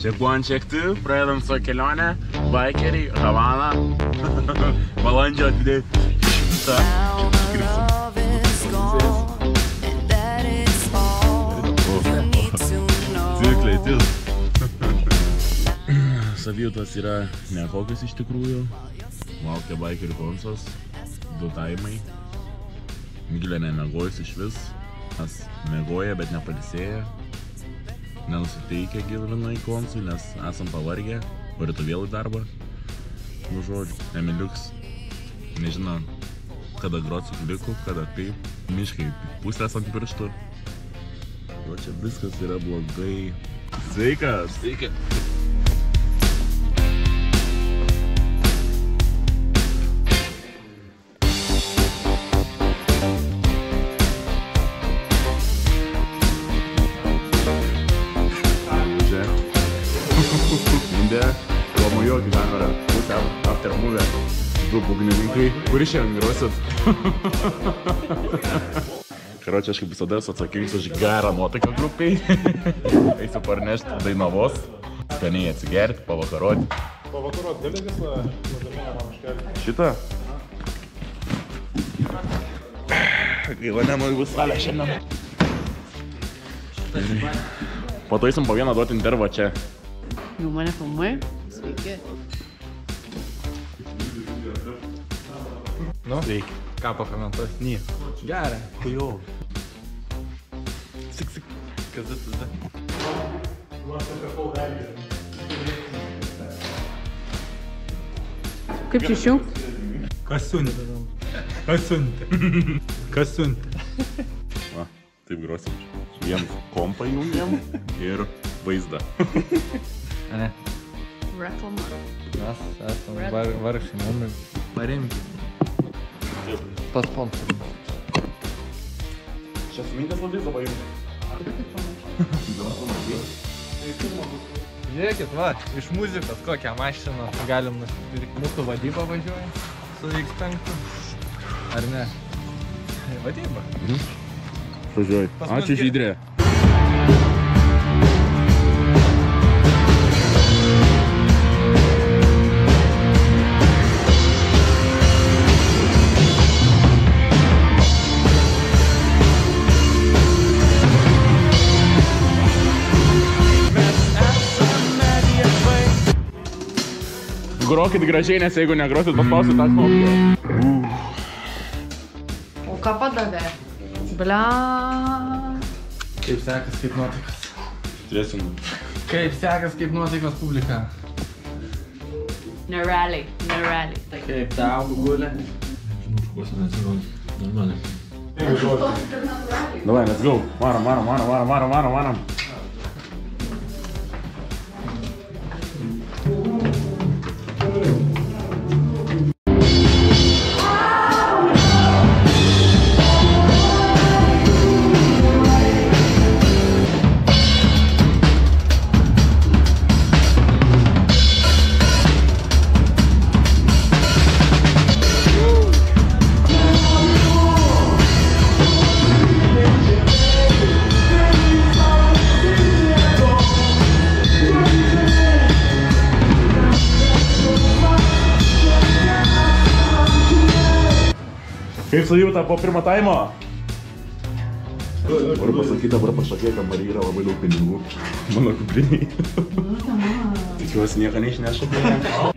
Check one, check two, pradedam savo kelionę. Bikeriai, Havana. Balandžio 20. love is gone, and that it's all you need to know. Cikliai, til. Savijautos yra nekokios iš tikrųjų. Laukia bikerių konsas. Du taimai. Mygilė nemegojus iš vis. Mes mėgoja, bet nepalisėja. Nenusiteikę gyvenai konsui, nes esam pavargę. O ryto vėl į darbą. Nu žodžiu, Emiliuks. Nežino, kada grot su kliku, kada kaip. Miškai pusės ant pirštų. O čia viskas yra blogai. Sveikas. Sveiki. Aptarmuvę. Du būgnininkai. Kuri šiandien grosit? Karočią, aš kaip visada esu atsakingas už gerą nuotaiką grupiai. Eisiu parnešti dainavos, skaniai atsigerti, pavakaroti. Pavakarot gali visą nuodėmę man iškelti. Šitą? Gaila, nenoriu salę šiandien. Pataisim po vieną duoti intervą čia. Jau mane filmuoji? Sveiki. Nu, Sveiki. ką pakomentuos? Nieko. Gerai. Jo. Sik, sik. Kas tada? Kaip čia šių? Kas siuntė? Kas siuntė? Kas siuntė? Va, taip grosim. Vien kompą jungiam ir vaizdą. Ne, Reklama. mes esame var, vargšai, mums paremkime. Pas sponsorių. Čia sminkas labai labai Žiūrėkit, va, iš muzikos kokią mašiną galim nusipirkti. Mūsų vadyba važiuoja su X5. Ar ne? Vadyba. Pas mus Ačiū Žydrė. grokit gražiai, nes jeigu negrosit, paspausit tą knopkę. O ką padavė? Blia. Kaip sekas, kaip nuotaikas? Turėsim. Kaip sekas, kaip nuotaikas publika? Neraliai, neraliai. Kaip tau, gulė? Žinau, kuo sen atsirodė. Normaliai. Davai, let's go. Varam, varam, varam, varam, varam, varam, varam. Kaip savijauta po pirmo taimo? Noriu pasakyti, dabar pašakė, kad Marija yra labai daug pinigų. Mano kupriniai. Tikiuosi, nieko neišnešate.